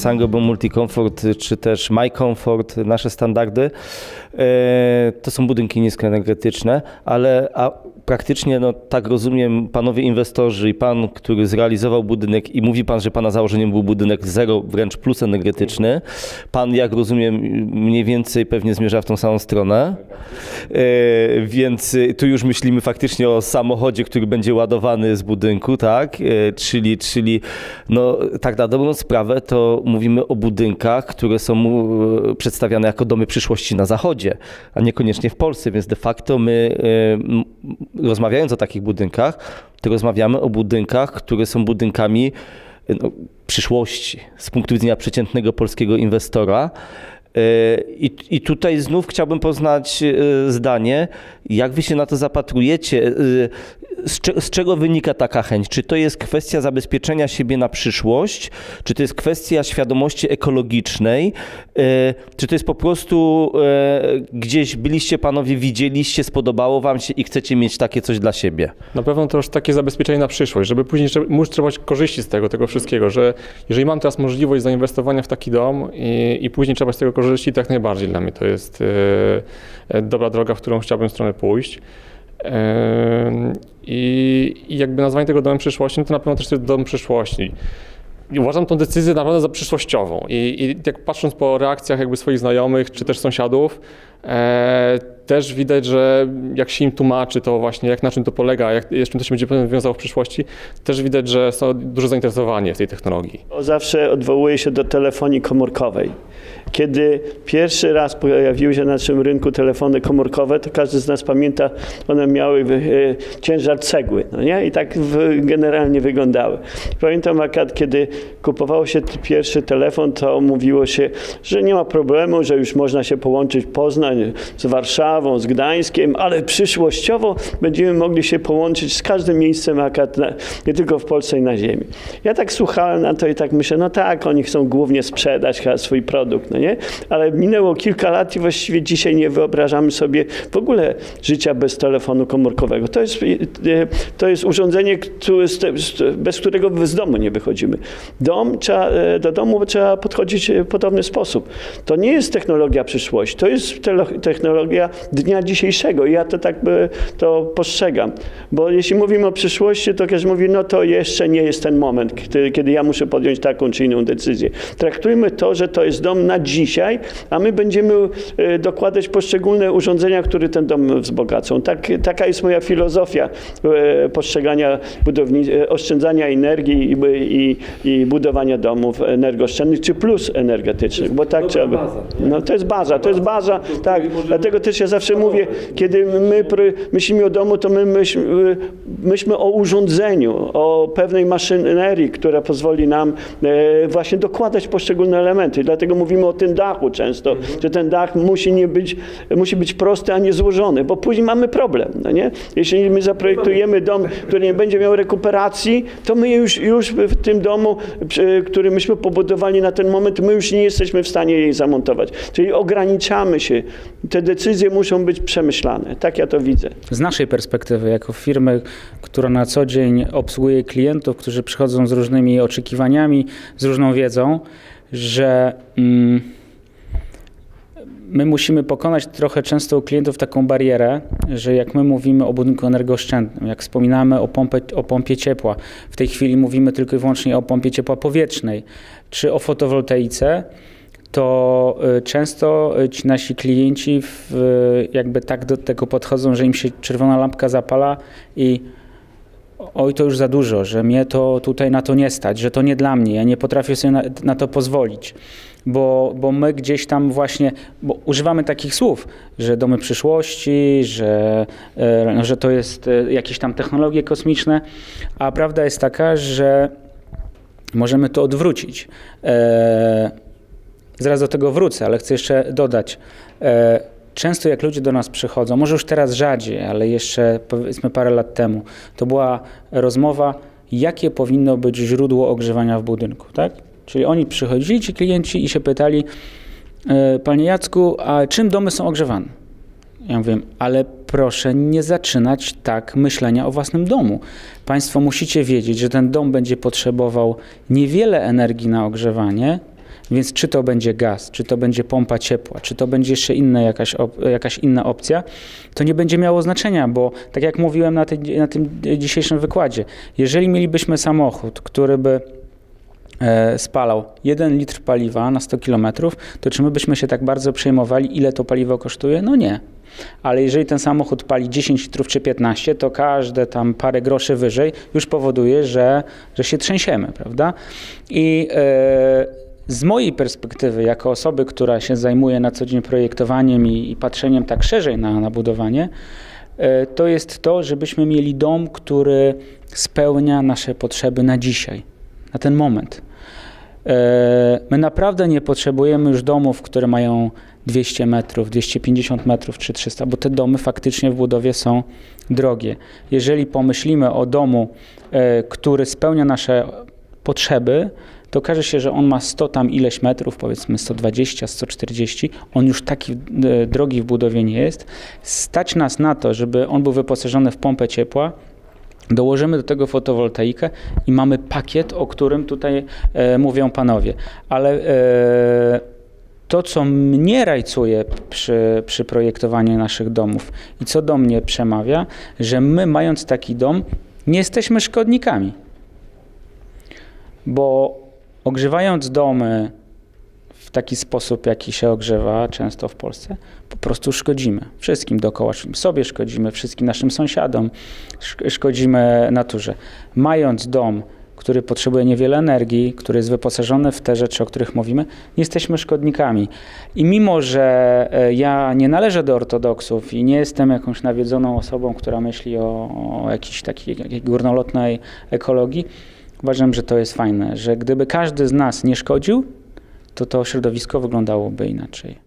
Sangobo Multicomfort czy też My Comfort, nasze standardy, e, to są budynki niskoenergetyczne, ale a praktycznie, no tak rozumiem, panowie inwestorzy i pan, który zrealizował budynek i mówi pan, że pana założeniem był budynek zero, wręcz plus energetyczny. Pan, jak rozumiem, mniej więcej pewnie zmierza w tą samą stronę. E, więc tu już myślimy faktycznie o samochodzie, który będzie ładowany z budynku, tak? E, czyli, czyli no tak na dobrą sprawę to mówimy o budynkach, które są e, przedstawiane jako domy przyszłości na zachodzie, a niekoniecznie w Polsce, więc de facto my rozmawiając o takich budynkach, to rozmawiamy o budynkach, które są budynkami no, przyszłości z punktu widzenia przeciętnego polskiego inwestora. E, I, I tutaj znów chciałbym poznać e, zdanie, jak wy się na to zapatrujecie, e, z, z, czego wynika taka chęć? Czy to jest kwestia zabezpieczenia siebie na przyszłość? Czy to jest kwestia świadomości ekologicznej? Czy to jest po prostu gdzieś byliście panowie, widzieliście, spodobało wam się i chcecie mieć takie coś dla siebie? Na pewno to już takie zabezpieczenie na przyszłość, żeby później móc czerpać korzyści z tego, tego wszystkiego, że jeżeli mam teraz możliwość zainwestowania w taki dom i, i później czerpać z tego korzyści, to jak najbardziej dla mnie to jest e, e, dobra droga, w którą chciałbym stronę pójść. I, I jakby nazwanie tego domem przyszłości, no to na pewno też jest dom przyszłości. I uważam tą decyzję naprawdę za przyszłościową. I, I jak patrząc po reakcjach jakby swoich znajomych czy też sąsiadów, e, też widać, że jak się im tłumaczy to właśnie, jak na czym to polega, jak, z czym to się będzie wiązało w przyszłości, też widać, że są duże zainteresowanie w tej technologii. Zawsze odwołuje się do telefonii komórkowej. Kiedy pierwszy raz pojawiły się na naszym rynku telefony komórkowe, to każdy z nas pamięta, one miały e, ciężar cegły, no nie? I tak generalnie wyglądały. Pamiętam akurat, kiedy kupowało się pierwszy telefon, to mówiło się, że nie ma problemu, że już można się połączyć Poznań z Warszawą, z Gdańskiem, ale przyszłościowo będziemy mogli się połączyć z każdym miejscem, akurat na, nie tylko w Polsce i na ziemi. Ja tak słuchałem na to i tak myślę, no tak, oni chcą głównie sprzedać swój produkt, no nie? Ale minęło kilka lat i właściwie dzisiaj nie wyobrażamy sobie w ogóle życia bez telefonu komórkowego. To jest, e, to jest urządzenie, bez którego z domu nie wychodzimy. Dom trzeba, e, do domu trzeba podchodzić w podobny sposób. To nie jest technologia przyszłości, to jest technologia dnia dzisiejszego ja to tak by, to postrzegam. Bo jeśli mówimy o przyszłości, to każdy mówi, no to jeszcze nie jest ten moment, kiedy, kiedy ja muszę podjąć taką czy inną decyzję. Traktujmy to, że to jest dom na dzisiaj, a my będziemy e, dokładać poszczególne urządzenia, które ten dom wzbogacą. Tak, taka jest moja filozofia e, postrzegania budowni, e, oszczędzania energii i, i, i budowania domów energooszczędnych, czy plus energetycznych, bo tak trzeba. No to jest baza, to jest baza, tak. Dlatego też ja zawsze mówię, kiedy my myślimy o domu, to my myślmy, myślmy o urządzeniu, o pewnej maszynerii, która pozwoli nam właśnie dokładać poszczególne elementy. Dlatego mówimy o tym dachu często, że ten dach musi, nie być, musi być prosty, a nie złożony, bo później mamy problem. No nie? Jeśli my zaprojektujemy dom, który nie będzie miał rekuperacji, to my już, już w tym domu, który myśmy pobudowali na ten moment, my już nie jesteśmy w stanie jej zamontować. Czyli ograniczamy się. Te decyzje muszą być przemyślane. Tak ja to widzę. Z naszej perspektywy, jako firmy, która na co dzień obsługuje klientów, którzy przychodzą z różnymi oczekiwaniami, z różną wiedzą, że mm, my musimy pokonać trochę często u klientów taką barierę, że jak my mówimy o budynku energooszczędnym, jak wspominamy o, pompie, o pompie ciepła, w tej chwili mówimy tylko i wyłącznie o pompie ciepła powietrznej czy o fotowoltaice, to y, często y, ci nasi klienci jakby tak do tego podchodzą, że im się czerwona lampka zapala i oj, to już za dużo, że mnie to tutaj na to nie stać, że to nie dla mnie, ja nie potrafię sobie na, na to pozwolić. Bo, bo my gdzieś tam właśnie używamy takich słów, że domy przyszłości, że, e, że to jest e, jakieś tam technologie kosmiczne, a prawda jest taka, że możemy to odwrócić. E, zaraz do tego wrócę, ale chcę jeszcze dodać. E, Często jak ludzie do nas przychodzą, może już teraz rzadziej, ale jeszcze powiedzmy parę lat temu, to była rozmowa, jakie powinno być źródło ogrzewania w budynku, tak? Czyli oni przychodzili, ci klienci i się pytali, e, panie Jacku, a czym domy są ogrzewane? Ja mówię, ale proszę nie zaczynać tak myślenia o własnym domu. Państwo musicie wiedzieć, że ten dom będzie potrzebował niewiele energii na ogrzewanie, Więc czy to będzie gaz, czy to będzie pompa ciepła, czy to będzie jeszcze inna jakaś, jakaś inna opcja, to nie będzie miało znaczenia, bo tak jak mówiłem na, tej, na tym dzisiejszym wykładzie, jeżeli mielibyśmy samochód, który by e, spalał 1 litr paliwa na 100 km, to czy my byśmy się tak bardzo przejmowali, ile to paliwo kosztuje? No nie. Ale jeżeli ten samochód pali 10 litrów czy 15, to każde tam parę groszy wyżej już powoduje, że, że się trzęsiemy, prawda? I e, z mojej perspektywy, jako osoby, która się zajmuje na co dzień projektowaniem i, i patrzeniem tak szerzej na, na budowanie, e, to jest to, żebyśmy mieli dom, który spełnia nasze potrzeby na dzisiaj, na ten moment. E, my naprawdę nie potrzebujemy już domów, które mają 200 metrów, 250 metrów czy 300, bo te domy faktycznie w budowie są drogie. Jeżeli pomyślimy o domu, e, który spełnia nasze potrzeby, to okaże się, że on ma 100 tam ileś metrów, powiedzmy 120, 140, on już taki e, drogi w budowie nie jest. Stać nas na to, żeby on był wyposażony w pompę ciepła, Dołożymy do tego fotowoltaikę i mamy pakiet, o którym tutaj e, mówią panowie. Ale e, to, co mnie rajcuje przy, przy projektowaniu naszych domów i co do mnie przemawia, że my, mając taki dom, nie jesteśmy szkodnikami. Bo ogrzewając domy w taki sposób, jaki się ogrzewa często w Polsce, po prostu szkodzimy wszystkim dookoła. Sobie szkodzimy, wszystkim naszym sąsiadom, szkodzimy naturze. Mając dom, który potrzebuje niewiele energii, który jest wyposażony w te rzeczy, o których mówimy, nie jesteśmy szkodnikami. I mimo, że e, ja nie należę do ortodoksów i nie jestem jakąś nawiedzoną osobą, która myśli o, o jakiejś takiej górnolotnej ekologii, uważam, że to jest fajne, że gdyby każdy z nas nie szkodził, to to środowisko wyglądałoby inaczej.